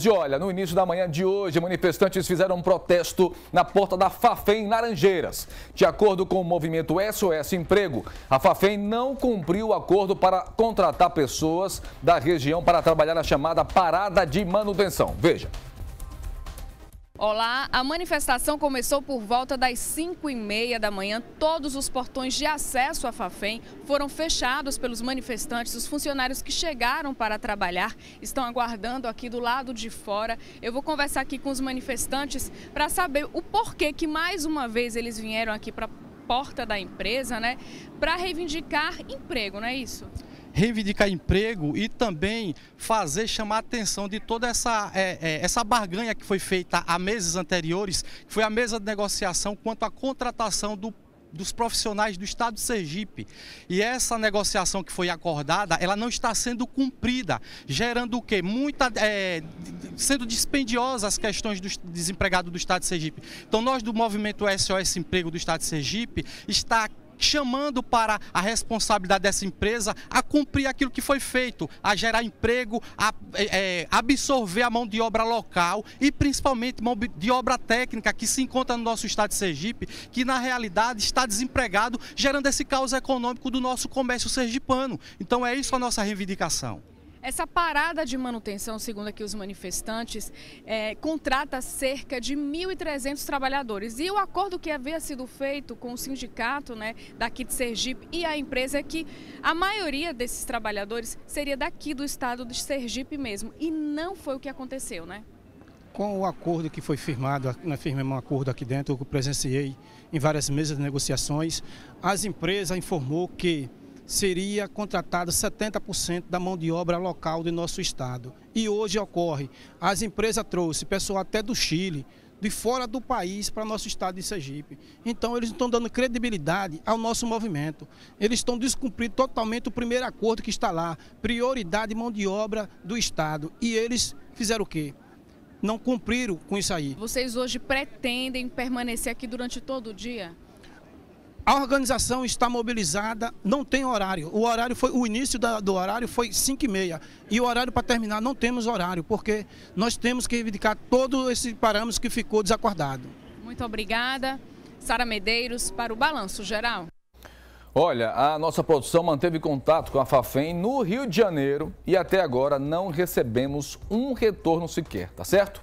E olha, no início da manhã de hoje, manifestantes fizeram um protesto na porta da Fafem em Laranjeiras. De acordo com o movimento SOS Emprego, a Fafem não cumpriu o acordo para contratar pessoas da região para trabalhar na chamada parada de manutenção. Veja. Olá, a manifestação começou por volta das 5 e meia da manhã. Todos os portões de acesso à Fafem foram fechados pelos manifestantes. Os funcionários que chegaram para trabalhar estão aguardando aqui do lado de fora. Eu vou conversar aqui com os manifestantes para saber o porquê que mais uma vez eles vieram aqui para a porta da empresa, né? Para reivindicar emprego, não é isso? Reivindicar emprego e também fazer chamar a atenção de toda essa, é, é, essa barganha que foi feita há meses anteriores, que foi a mesa de negociação quanto à contratação do dos profissionais do estado de Sergipe. E essa negociação que foi acordada, ela não está sendo cumprida, gerando o quê? Muita, é, sendo dispendiosa as questões do desempregado do estado de Sergipe. Então nós do movimento SOS Emprego do estado de Sergipe está chamando para a responsabilidade dessa empresa a cumprir aquilo que foi feito, a gerar emprego, a é, é, absorver a mão de obra local e principalmente mão de obra técnica que se encontra no nosso estado de Sergipe, que na realidade está desempregado, gerando esse caos econômico do nosso comércio sergipano. Então é isso a nossa reivindicação. Essa parada de manutenção, segundo aqui os manifestantes, é, contrata cerca de 1.300 trabalhadores. E o acordo que havia sido feito com o sindicato né, daqui de Sergipe e a empresa é que a maioria desses trabalhadores seria daqui do estado de Sergipe mesmo. E não foi o que aconteceu, né? Com o acordo que foi firmado, nós firmamos um acordo aqui dentro, eu presenciei em várias mesas de negociações, as empresas informou que seria contratado 70% da mão de obra local do nosso estado. E hoje ocorre, as empresas trouxe pessoal até do Chile, de fora do país para nosso estado de Sergipe. Então eles estão dando credibilidade ao nosso movimento. Eles estão descumprindo totalmente o primeiro acordo que está lá, prioridade mão de obra do estado. E eles fizeram o quê? Não cumpriram com isso aí. Vocês hoje pretendem permanecer aqui durante todo o dia? A organização está mobilizada, não tem horário. O horário foi o início da, do horário foi 5 e meia. E o horário para terminar não temos horário, porque nós temos que reivindicar todo esse parâmetro que ficou desacordado. Muito obrigada. Sara Medeiros para o Balanço Geral. Olha, a nossa produção manteve contato com a Fafem no Rio de Janeiro e até agora não recebemos um retorno sequer, tá certo?